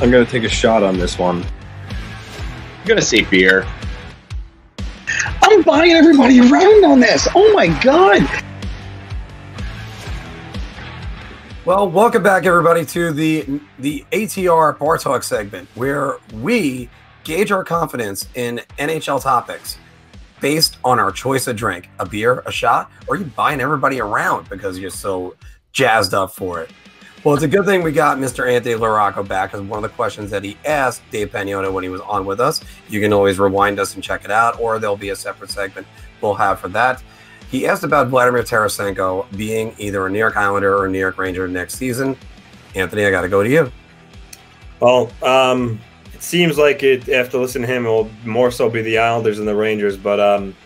I'm gonna take a shot on this one. I'm gonna say beer. I'm buying everybody around on this. Oh my god. Well, welcome back, everybody, to the the ATR Bar Talk segment, where we gauge our confidence in NHL topics based on our choice of drink: a beer, a shot, or you buying everybody around because you're so jazzed up for it. Well, it's a good thing we got Mr. Anthony LaRocco back because one of the questions that he asked Dave Pagnotta when he was on with us, you can always rewind us and check it out, or there'll be a separate segment we'll have for that. He asked about Vladimir Tarasenko being either a New York Islander or a New York Ranger next season. Anthony, I got to go to you. Well, um, it seems like it after listening to him, it will more so be the Islanders and the Rangers. But um,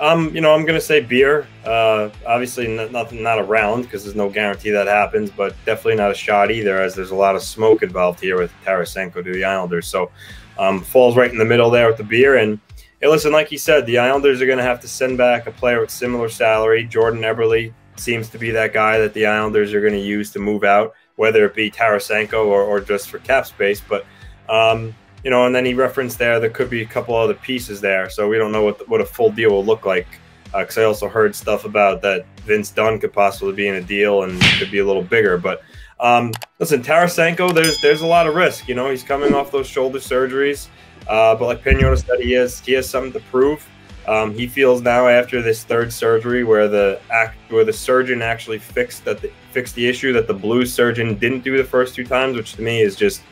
um, you know, I'm gonna say beer. Uh, obviously, not, not round because there's no guarantee that happens, but definitely not a shot either, as there's a lot of smoke involved here with Tarasenko to the Islanders. So, um, falls right in the middle there with the beer. And hey, listen, like you said, the Islanders are gonna have to send back a player with similar salary. Jordan Eberle seems to be that guy that the Islanders are gonna use to move out, whether it be Tarasenko or, or just for cap space. But um, you know, and then he referenced there there could be a couple other pieces there, so we don't know what the, what a full deal will look like. Because uh, I also heard stuff about that Vince Dunn could possibly be in a deal and could be a little bigger. But um, listen, Tarasenko, there's there's a lot of risk. You know, he's coming off those shoulder surgeries, uh, but like Pagnotta said, he has he has something to prove. Um, he feels now after this third surgery, where the act where the surgeon actually fixed that the, fixed the issue that the blue surgeon didn't do the first two times, which to me is just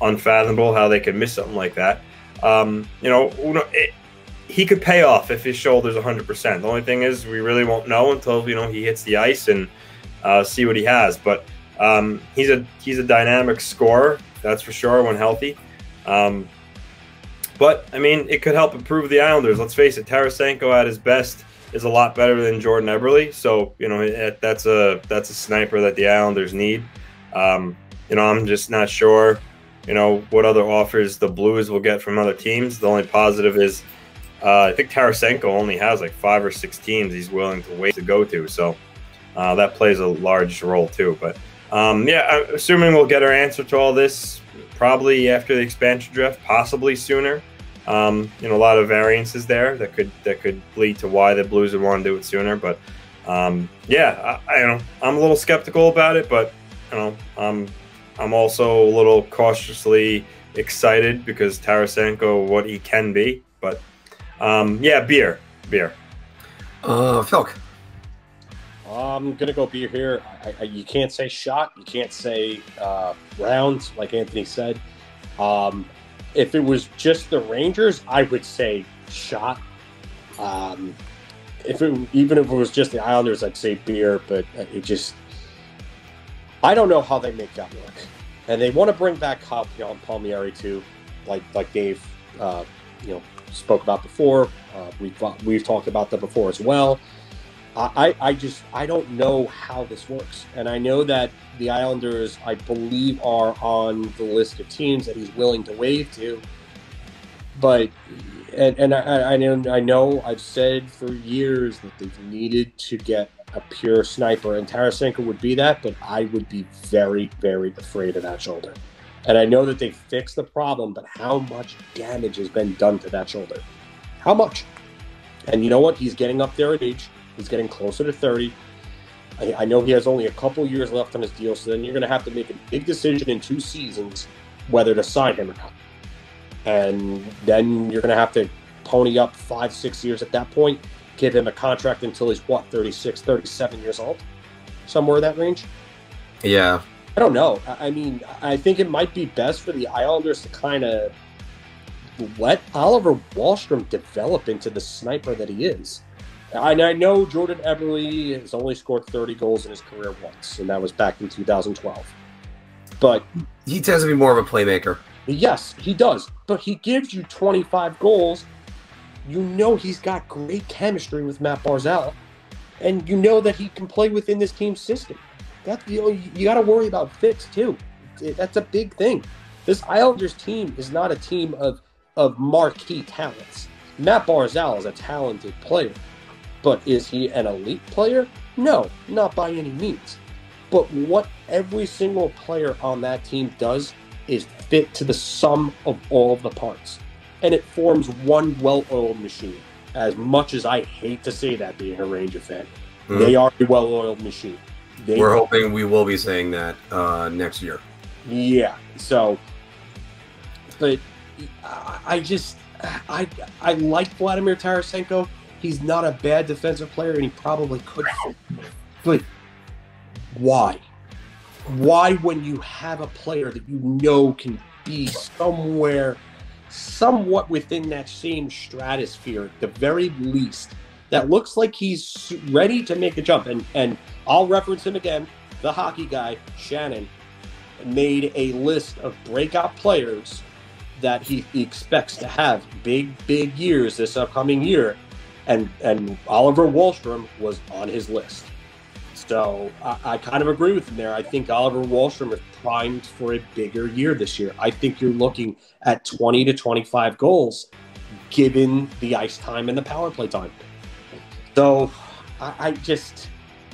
unfathomable how they could miss something like that. Um, you know, it, he could pay off if his shoulder's 100%. The only thing is, we really won't know until you know he hits the ice and uh, see what he has. But um, he's a he's a dynamic scorer, that's for sure when healthy. Um, but I mean, it could help improve the Islanders. Let's face it, Tarasenko at his best is a lot better than Jordan Eberle. So you know that's a that's a sniper that the Islanders need. Um, you know, I'm just not sure you know what other offers the Blues will get from other teams. The only positive is uh, I think Tarasenko only has like five or six teams he's willing to wait to go to, so uh, that plays a large role too. But um, yeah, I'm assuming we'll get our answer to all this probably after the expansion draft, possibly sooner. Um, you know, a lot of variances there that could that could lead to why the Blues would want to do it sooner. But um, yeah, I, I know I'm a little skeptical about it, but you know, I'm I'm also a little cautiously excited because Tarasenko, what he can be. But um, yeah, beer, beer. Uh, Phil. I'm gonna go beer here. I, I, you can't say shot. You can't say uh, round, like Anthony said. Um, if it was just the Rangers, I would say shot. Um, if it, even if it was just the Islanders, I'd say beer. But it just I don't know how they make that work. And they want to bring back Kyle Palmieri too, like like Dave, uh, you know, spoke about before. Uh, we've we've talked about that before as well. I, I just I don't know how this works, and I know that the Islanders, I believe, are on the list of teams that he's willing to waive to. But and and I I know I know I've said for years that they've needed to get a pure sniper, and Tarasenko would be that, but I would be very, very afraid of that shoulder. And I know that they fixed the problem, but how much damage has been done to that shoulder? How much? And you know what? He's getting up there in age. He's getting closer to 30. I, I know he has only a couple years left on his deal, so then you're going to have to make a big decision in two seasons whether to sign him or not. And then you're going to have to pony up five, six years at that point give him a contract until he's what 36 37 years old somewhere in that range yeah i don't know i mean i think it might be best for the islanders to kind of let oliver Wahlstrom develop into the sniper that he is I know Jordan Eberle has only scored 30 goals in his career once, and that was back in 2012. But he tends to be more of a playmaker. Yes, he does. But he gives you 25 goals you know he's got great chemistry with Matt Barzal, and you know that he can play within this team's system. That you know, you got to worry about fits too. That's a big thing. This Islanders team is not a team of of marquee talents. Matt Barzal is a talented player, but is he an elite player? No, not by any means. But what every single player on that team does is fit to the sum of all of the parts, and it forms one well-oiled machine. As much as I hate to say that, being a Ranger fan, Mhm. they are a well-oiled machine. They We're hoping we will be saying that uh, next year. Yeah. So, but I I just I I like Vladimir Tarasenko. He's not a bad defensive player, and he probably could. But why? Why, when you have a player that you know can be somewhere, somewhat within that same stratosphere, at the very least, that looks like he's ready to make a jump, and and I'll reference him again, the hockey guy Shannon made a list of breakout players that he, he expects to have big, big years this upcoming year, and and Oliver Wahlstrom was on his list. So I, I kind of agree with him there. I think Oliver Wahlstrom is primed for a bigger year this year. I think you're looking at 20 to 25 goals, given the ice time and the power play time. So I, I just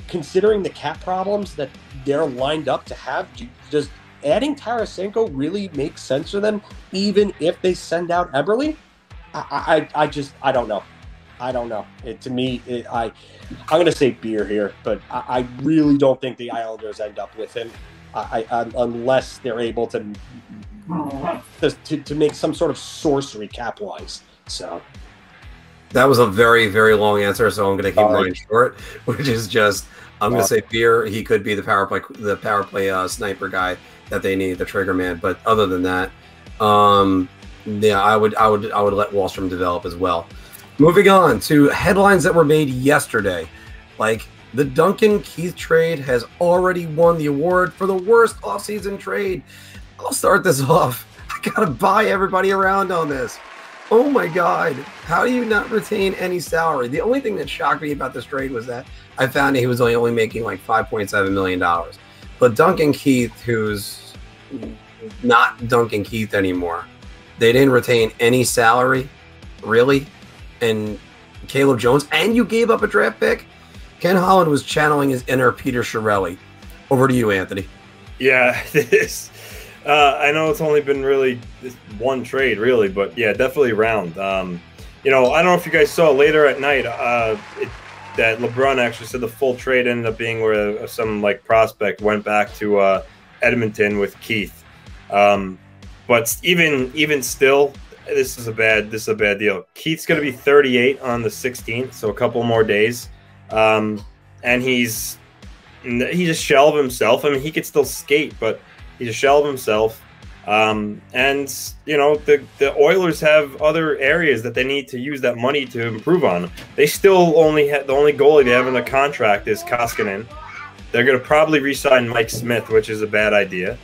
considering the cap problems that they're lined up to have, does adding Tarasenko really make sense for them, even if they send out Eberle? I, I, I just, I don't know. I don't know. It, to me, it, I, I'm going to say beer here, but I, I really don't think the Islanders end up with him, I, I, unless they're able to, to to make some sort of sorcery cap wise. So That was a very, very long answer, so I'm going to keep Sorry. mine short, which is just I'm going to Sorry. say beer. He could be the power play, the power play uh, sniper guy that they need, the trigger man. But other than that, um, yeah, I would, I would, I would let Wahlstrom develop as well. Moving on to headlines that were made yesterday, like the Duncan Keith trade has already won the award for the worst offseason trade. I'll start this off. I gotta buy everybody around on this. Oh my God. How do you not retain any salary? The only thing that shocked me about this trade was that I found he was only, only making like $5.7 million. But Duncan Keith, who's not Duncan Keith anymore, they didn't retain any salary, really. And Caleb Jones, and you gave up a draft pick. Ken Holland was channeling his inner Peter Chiarelli. Over to you, Anthony. Yeah, this. Uh, I know it's only been really one trade, really, but yeah, definitely round. Um, you know, I don't know if you guys saw later at night uh, it, that LeBrun actually said the full trade ended up being where some like prospect went back to uh, Edmonton with Keith. Um, but even even still, this is a bad this is a bad deal. Keith's going to be 38 on the 16th, so a couple more days, um, and he's he's a shell of himself. I mean, he could still skate, but he's a shell of himself. Um, and you know, the the Oilers have other areas that they need to use that money to improve on. They still only have the only goalie they have in the contract is Koskinen. They're going to probably re-sign Mike Smith, which is a bad idea.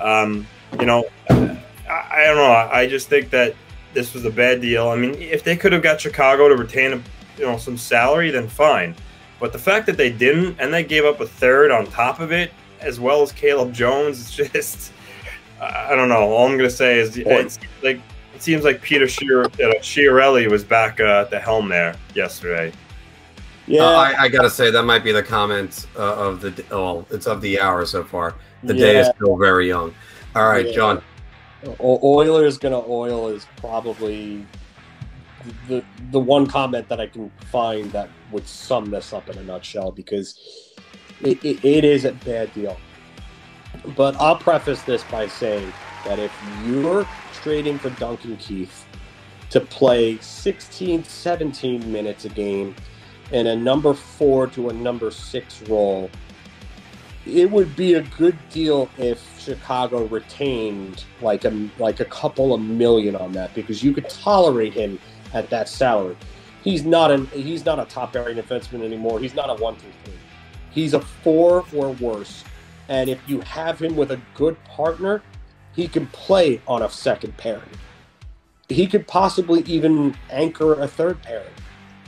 Um, you know, I, I don't know. I just think that this was a bad deal. I mean, if they could have got Chicago to retain, a, you know, some salary, then fine. But the fact that they didn't, and they gave up a third on top of it, as well as Caleb Jones, it's just, I don't know. All I'm gonna say is it seems like it seems like Peter Chiar- uh, Chiarelli was back uh, at the helm there yesterday. yeah, Uh, I, I gotta say that might be the comment uh, of the oh, it's of the hour so far. The day is still very young. All right, Yeah. John. Oilers gonna oil is probably the the one comment that I can find that would sum this up in a nutshell because it, it, it is a bad deal. But I'll preface this by saying that if you're trading for Duncan Keith to play 16, 17 minutes a game in a number four to a number six role, it would be a good deal if Chicago retained like a like a couple of million on that because you could tolerate him at that salary. He's not an he's not a top pairing defenseman anymore. He's not a one through three. He's a four or worse. And if you have him with a good partner, he can play on a second pairing. He could possibly even anchor a third pairing.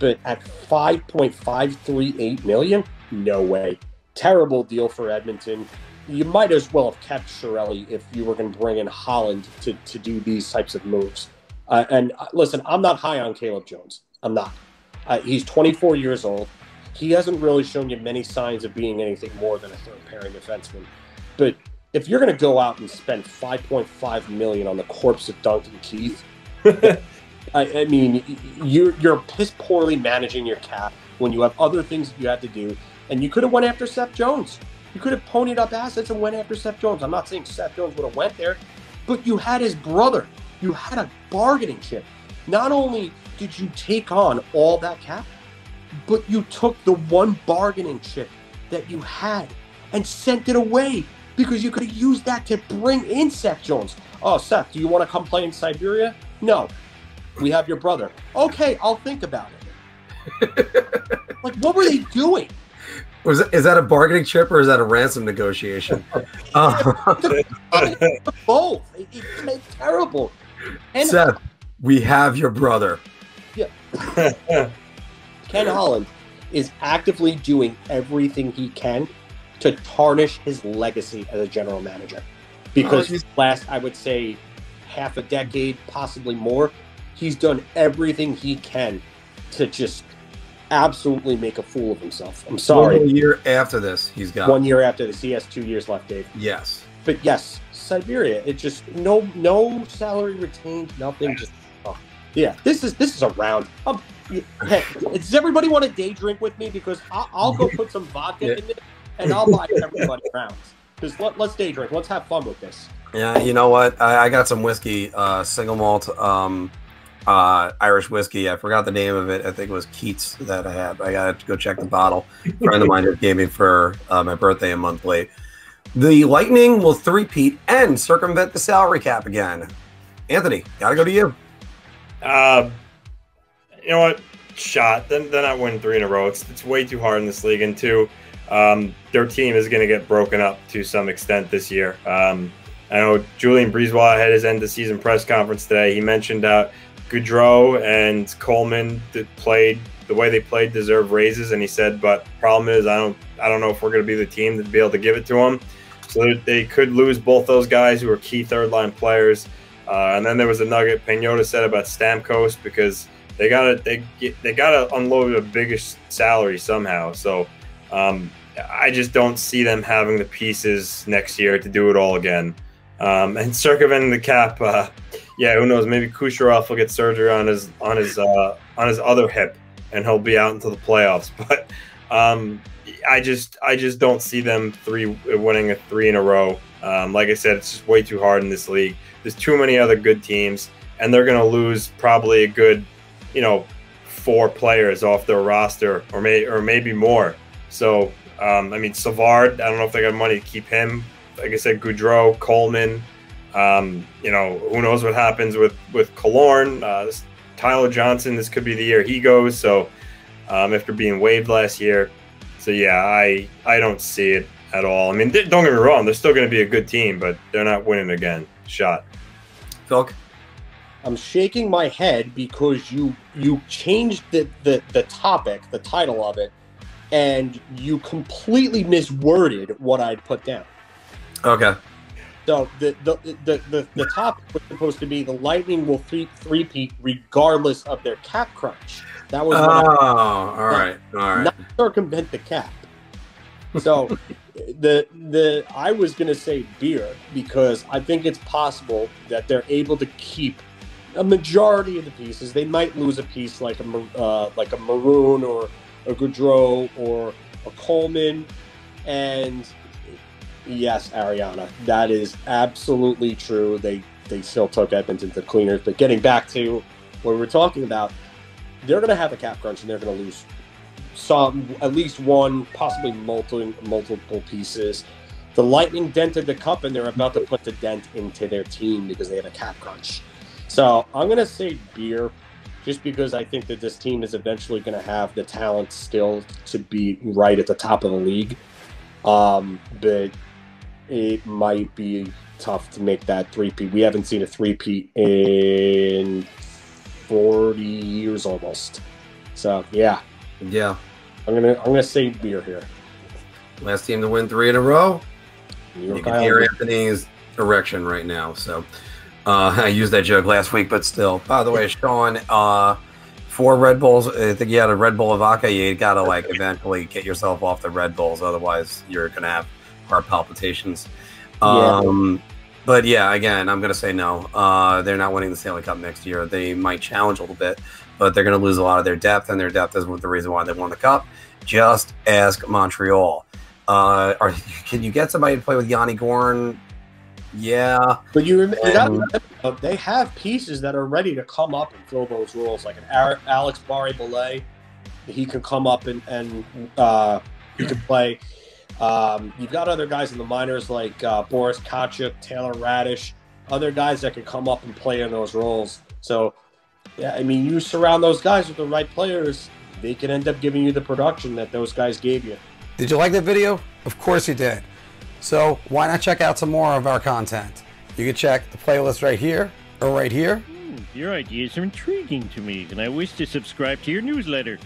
But at 5.538 million, no way terrible deal for Edmonton. You might as well have kept Chiarelli if you were going to bring in Holland to, to do these types of moves. Uh, and uh, listen, I'm not high on Caleb Jones. I'm not. Uh, he's 24 years old. He hasn't really shown you many signs of being anything more than a third pairing defenseman. But if you're going to go out and spend 5.5 million on the corpse of Duncan Keith, I, I mean, you're you're piss poorly managing your cap when you have other things that you have to do, and you could have went after Seth Jones. You could have ponied up assets and went after Seth Jones. I'm not saying Seth Jones would have went there, but you had his brother. You had a bargaining chip. Not only did you take on all that cap, but you took the one bargaining chip that you had and sent it away because you could have used that to bring in Seth Jones. Oh, Seth, do you want to come play in Siberia? No. We have your brother. Okay, I'll think about it. like, what were they doing? Was is that a bargaining chip or is that a ransom negotiation? uh, Both. It's terrible. And Seth, we have your brother. Yeah. Ken Holland is actively doing everything he can to tarnish his legacy as a general manager. Because last, I would say, half a decade, possibly more, he's done everything he can to just absolutely make a fool of himself. I'm sorry. more year after this, he's got. One year after this, he has two years left, Dave. Yes. But yes, Siberia. It just no no salary retained, nothing. Just oh. yeah. This is this is a round. Um, hey, does everybody want a day drink with me? Because I'll, I'll go put some vodka Yeah. in it, and I'll buy everybody rounds. Because let, let's day drink. Let's have fun with this. Yeah, you know what? I, I got some whiskey, uh, single malt um, uh, Irish whiskey. I forgot the name of it. I think it was Keats that I had. I got to go check the bottle. A friend of mine just gave me for uh, my birthday a month late. The Lightning will three-peat and circumvent the salary cap again. Anthony, gotta go to you. Uh, you know what? Shot. Then they're not winning three in a row. It's, it's way too hard in this league. And two, um, their team is going to get broken up to some extent this year. Um, I know Julien BriseBois had his end of season press conference today. He mentioned out Goodrow and Coleman that played the way they played deserve raises, and he said, "But problem is, I don't, I don't know if we're going to be the team to be able to give it to them." So they could lose both those guys who are key third line players. Uh, and then there was a nugget Pagnotta said about Stamkos because they got to they get, they got to unload a biggest salary somehow. So um, I just don't see them having the pieces next year to do it all again. Um, and circumventing the cap, uh, yeah, who knows? Maybe Kucherov will get surgery on his on his uh, on his other hip, and he'll be out until the playoffs. But um, I just I just don't see them three winning a three in a row. Um, like I said, it's just way too hard in this league. There's too many other good teams, and they're going to lose probably a good, you know, four players off their roster, or may or maybe more. So um, I mean, Savard. I don't know if they got money to keep him. Like I said, Goodrow, Coleman. Um, you know, who knows what happens with with Killorn, uh, Tyler Johnson. This could be the year he goes. So um, after being waived last year, so yeah, I I don't see it at all. I mean, they- don't get me wrong; they're still going to be a good team, but they're not winning again. Shot. Phil. I'm shaking my head because you you changed the, the the topic, the title of it, and you completely misworded what I'd put down. Okay. So the the, the, the, the topic was supposed to be the Lightning will three three-peat regardless of their cap crunch. That was Oh, all right. All right. not circumvent the cap. So the the I was gonna say beer because I think it's possible that they're able to keep a majority of the pieces. They might lose a piece like a uh, like a Maroon or a Goodrow or a Coleman, and yes, Ariana, that is absolutely true. They they still took Edmonton to cleaners, but getting back to what we were talking about, they're going to have a cap crunch and they're going to lose some, at least one, possibly multiple multiple pieces. The Lightning dented the cup, and they're about to put the dent into their team because they have a cap crunch. So I'm going to say beer, just because I think that this team is eventually going to have the talent still to be right at the top of the league. Um, but it might be tough to make that three-peat. We haven't seen a three-peat in 40 years almost. So yeah, Yeah. I'm gonna I'm gonna say beer here. Last team to win three in a row. You York can hear Anthony's erection right now. So uh, I used that joke last week, but still. By the way, Sean, uh, four Red Bulls. I think you had a Red Bull of vodka. You got to like eventually get yourself off the Red Bulls, otherwise you're gonna have heart palpitations. Um, but yeah, again, I'm gonna say no. Uh, they're not winning the Stanley Cup next year. They might challenge a little bit, but they're gonna lose a lot of their depth, and their depth is the reason why they won the cup. Just ask Montreal. Uh, are can you get somebody to play with Yanni Gourde? Yeah, But you, rem- you gotta Um, remember, though, they have pieces that are ready to come up and fill those roles, like an Alex Barré-Boulet. He can come up and, and uh, he can play. Um, you've got other guys in the minors like uh, Boris Katchouk, Taylor Raddysh, other guys that can come up and play in those roles. So, yeah, I mean, you surround those guys with the right players, they can end up giving you the production that those guys gave you. Did you like that video? Of course you did. So why not check out some more of our content? You can check the playlist right here or right here. Your ideas are intriguing to me, and I wish to subscribe to your newsletter.